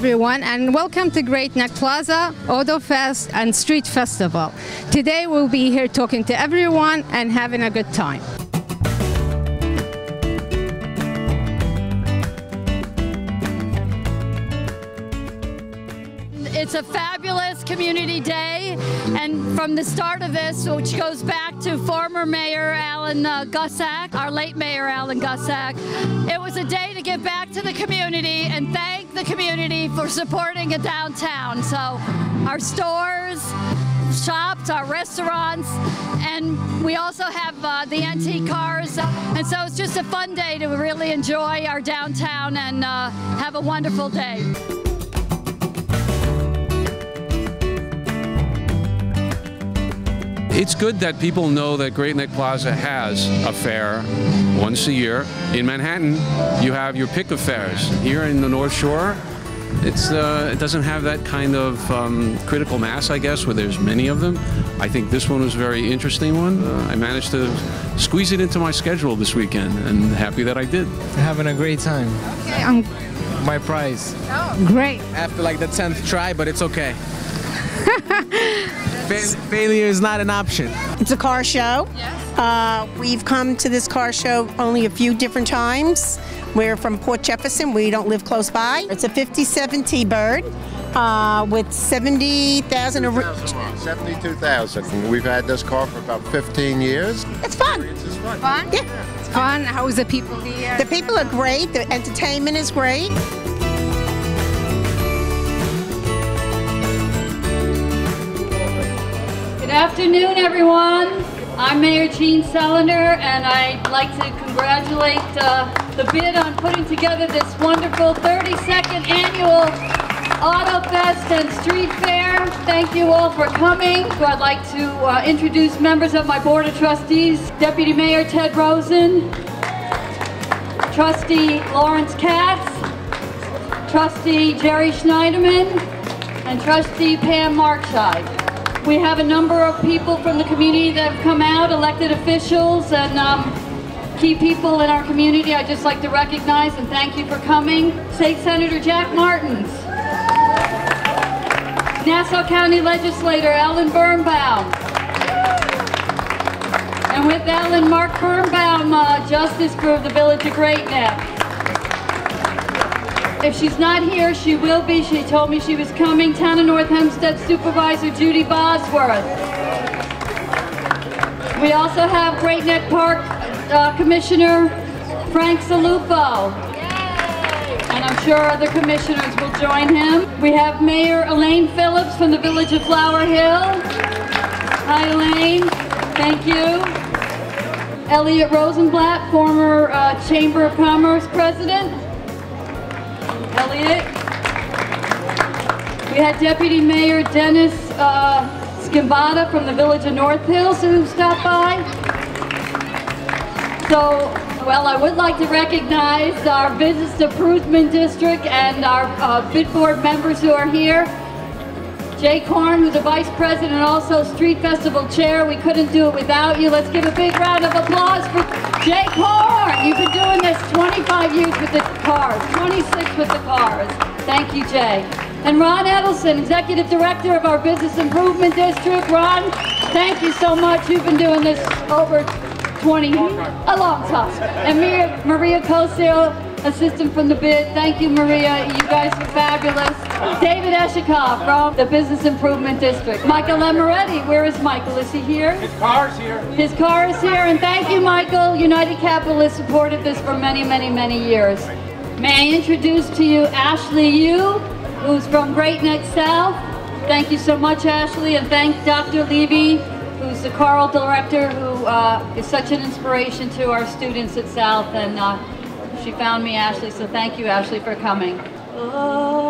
everyone, and welcome to Great Neck Plaza, Auto Fest, and Street Festival. Today we'll be here talking to everyone and having a good time. It's a fabulous community day, and from the start of this, which goes back to former Mayor Alan uh, Gussack, our late Mayor Alan Gussack, it was a day to give back to the community and the community for supporting a downtown. So, our stores, shops, our restaurants, and we also have uh, the antique cars. And so it's just a fun day to really enjoy our downtown and uh, have a wonderful day. It's good that people know that Great Neck Plaza has a fair once a year. In Manhattan, you have your pick of fairs. Here in the North Shore, it's uh, it doesn't have that kind of um, critical mass, I guess, where there's many of them. I think this one was a very interesting one. Uh, I managed to squeeze it into my schedule this weekend, and happy that I did. Having a great time. Okay, I'm My prize. Oh, great. After like the 10th try, but it's okay. Fa- failure is not an option. It's a car show. Uh, we've come to this car show only a few different times. We're from Port Jefferson. We don't live close by. It's a 57 T-Bird uh, with 70,000. ori- 72,000. We've had this car for about 15 years. It's fun. It's fun. Fun? Yeah. It's fun. How's the people here? The people are great. The entertainment is great. Good afternoon, everyone. I'm Mayor Jean Celender, and I'd like to congratulate uh, the bid on putting together this wonderful 32nd annual Auto Fest and Street Fair. Thank you all for coming. So I'd like to uh, introduce members of my Board of Trustees, Deputy Mayor Ted Rosen, Trustee Lawrence Katz, Trustee Jerry Schneiderman, and Trustee Pam Markscheid. We have a number of people from the community that have come out, elected officials and um, key people in our community I'd just like to recognize and thank you for coming. State Senator Jack Martins. Nassau County Legislator Ellen Birnbaum. And with Ellen, Mark Birnbaum, uh, Justice for the Village of Great Neck. If she's not here, she will be. She told me she was coming. Town of North Hempstead Supervisor Judy Bosworth. We also have Great Neck Park uh, Commissioner Frank Salufo. And I'm sure other commissioners will join him. We have Mayor Elaine Phillips from the Village of Flower Hill. Hi, Elaine. Thank you. Elliot Rosenblatt, former uh, Chamber of Commerce President. Elliot. We had Deputy Mayor Dennis uh, from the Village of North Hills who stopped by. So, well, I would like to recognize our Business Improvement District and our uh, bid board members who are here. Jay Korn, who's the Vice President and also Street Festival Chair. We couldn't do it without you. Let's give a big round of applause for Jay Korn. You've been doing this 25 years with the cars, 26 with the cars. Thank you, Jay. And Ron Edelson, Executive Director of our Business Improvement District. Ron, thank you so much. You've been doing this over 20, a long time. And Maria, Maria Kosio, assistant from the bid. Thank you, Maria. You guys were fabulous. David Eshikoff from the Business Improvement District. Michael Lemoretti, where is Michael? Is he here? His car's here. His car is here, and thank you, Michael. United Capital has supported this for many, many, many years. May I introduce to you Ashley Yu, who's from Great Neck South. Thank you so much, Ashley, and thank Dr. Levy, who's the choral director, who uh, is such an inspiration to our students at South, and uh, she found me, Ashley, so thank you, Ashley, for coming. Oh,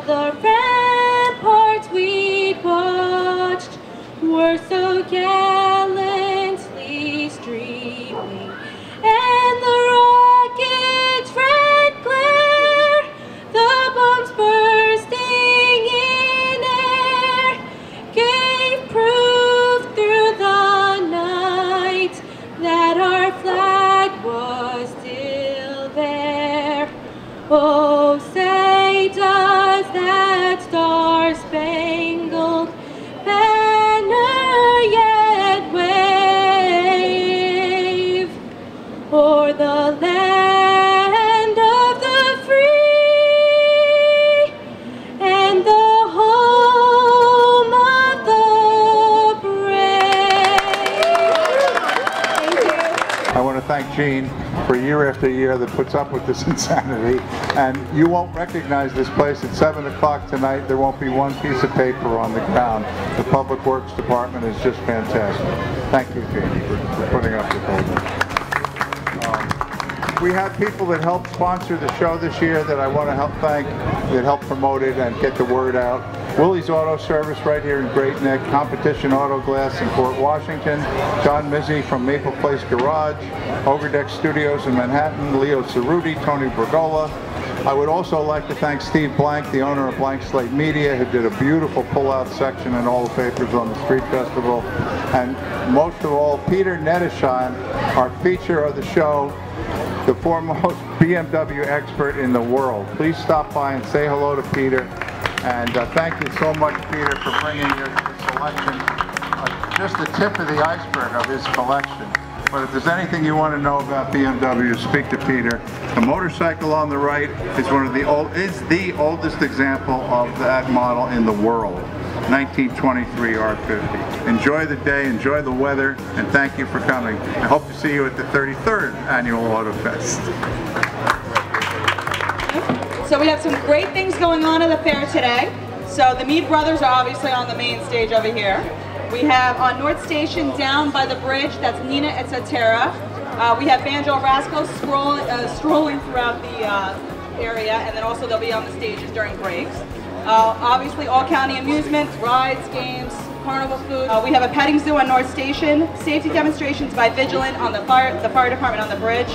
the ramparts we watched were so gallantly streaming. After year that puts up with this insanity. And you won't recognize this place at 7 o'clock tonight. There won't be one piece of paper on the ground. The Public Works Department is just fantastic. Thank you, Gene, for, putting up all this. Um, we have people that helped sponsor the show this year that I want to help thank, that helped promote it and get the word out. Willie's Auto Service right here in Great Neck, Competition Auto Glass in Port Washington, John Mizzi from Maple Place Garage, Overdeck Studios in Manhattan, Leo Cerruti, Tony Bergola. I would also like to thank Steve Blank, the owner of Blank Slate Media, who did a beautiful pull-out section in all the papers on the Street Festival. And most of all, Peter Nedesheim, our feature of the show, the foremost BMW expert in the world. Please stop by and say hello to Peter. And uh, thank you so much, Peter, for bringing your selection. Uh, just the tip of the iceberg of his collection. But if there's anything you want to know about BMW, speak to Peter. The motorcycle on the right is one of the old is the oldest example of that model in the world. 1923 R50. Enjoy the day, enjoy the weather, and thank you for coming. I hope to see you at the 33rd Annual Auto Fest. So we have some great things going on at the fair today. So the Mead Brothers are obviously on the main stage over here. We have on North Station down by the bridge, that's Nina Etzatera. Uh, we have Banjo Rascals scroll, uh, strolling throughout the uh, area, and then also they'll be on the stages during breaks. Uh, obviously, all county amusements, rides, games, carnival food. Uh, we have a petting zoo on North Station, safety demonstrations by Vigilant on the fire, the fire department on the bridge.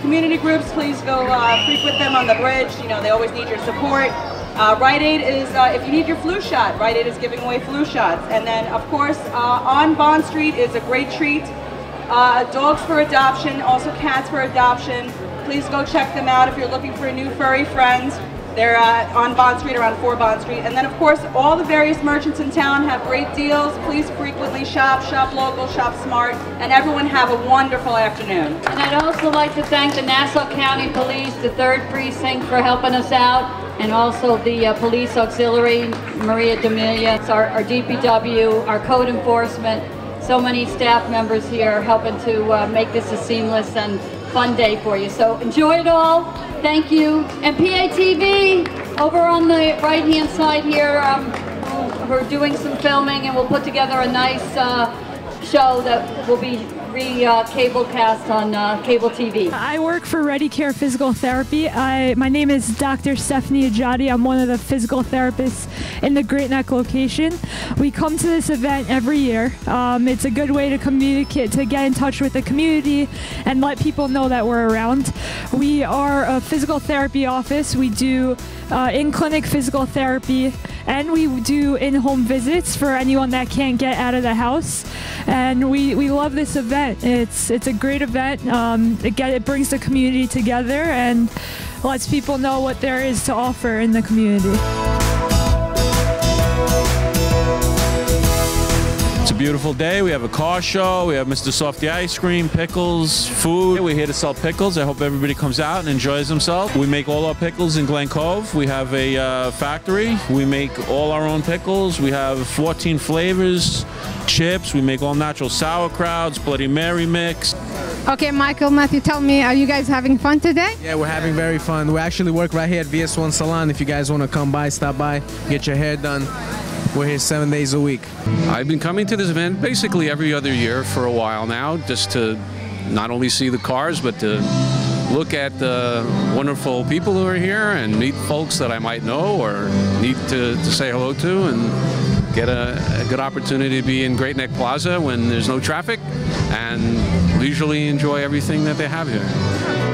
Community groups, please go uh, frequent them on the bridge. You know, they always need your support. Uh, Rite Aid is, uh, if you need your flu shot, Rite Aid is giving away flu shots. And then, of course, uh, on Bond Street is a great treat. Uh, dogs for adoption, also cats for adoption. Please go check them out if you're looking for a new furry friend. They're uh, on Bond Street, around 4 Bond Street. And then, of course, all the various merchants in town have great deals. Please frequently shop, shop local, shop smart, and everyone have a wonderful afternoon. And I'd also like to thank the Nassau County Police, the 3rd Precinct, for helping us out, and also the uh, Police Auxiliary, Maria D'Amelia, our, our DPW, our code enforcement, so many staff members here helping to uh, make this a seamless and fun day for you. So enjoy it all. Thank you. And PATV, over on the right-hand side here, um, we're doing some filming and we'll put together a nice uh, show that will be re-cable cast on uh, cable TV. I work for Ready Care Physical Therapy. I, my name is Dr. Stephanie Ajadi. I'm one of the physical therapists in the Great Neck location. We come to this event every year. Um, it's a good way to communicate, to get in touch with the community and let people know that we're around. We are a physical therapy office. We do uh, in-clinic physical therapy and we do in-home visits for anyone that can't get out of the house. And we, we love this event. It's it's a great event. Um, it, get, it brings the community together and lets people know what there is to offer in the community. Beautiful day. We have a car show. We have Mr. Softee ice cream, pickles, food. We're here to sell pickles. I hope everybody comes out and enjoys themselves. We make all our pickles in Glen Cove. We have a uh, factory. We make all our own pickles. We have 14 flavors, chips. We make all natural sauerkrauts, Bloody Mary mix. Okay, Michael, Matthew, tell me, are you guys having fun today? Yeah, we're having very fun. We actually work right here at VS1 Salon. If you guys want to come by, stop by, get your hair done. We're here seven days a week. I've been coming to this event basically every other year for a while now, just to not only see the cars, but to look at the wonderful people who are here and meet folks that I might know or need to, to say hello to. And get a, a good opportunity to be in Great Neck Plaza when there's no traffic and leisurely enjoy everything that they have here.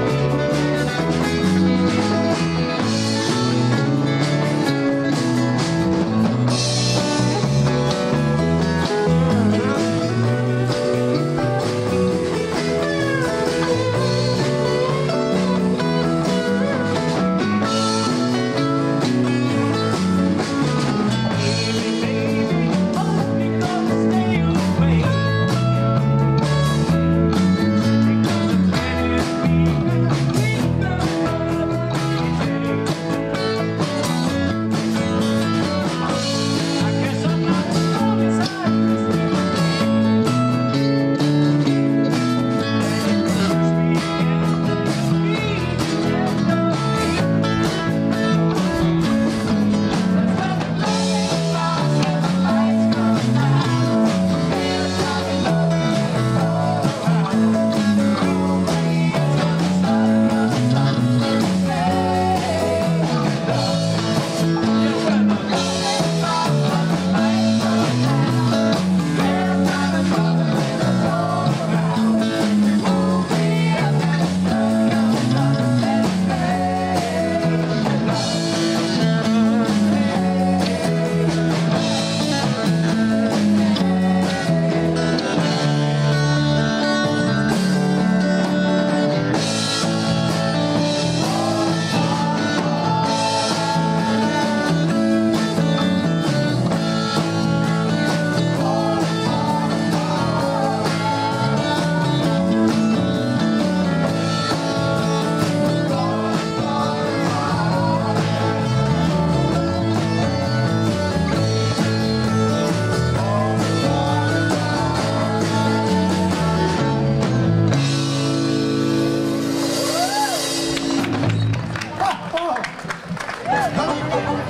どうも。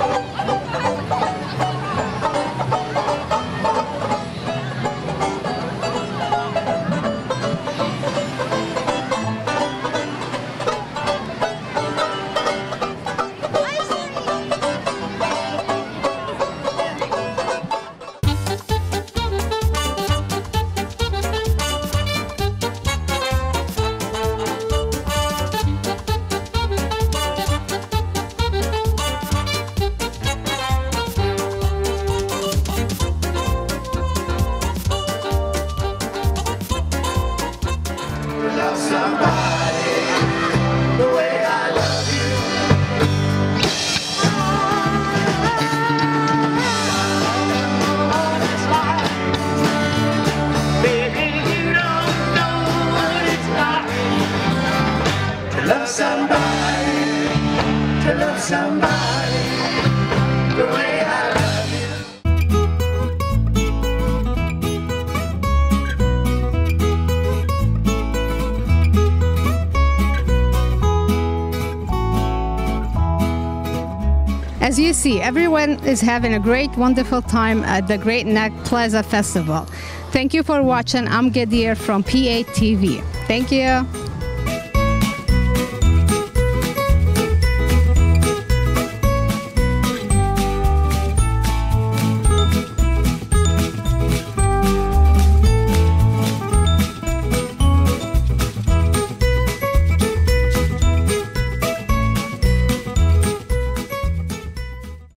See, everyone is having a great, wonderful time at the Great Neck Plaza Festival. Thank you for watching. I'm Gadir from PA TV. Thank you.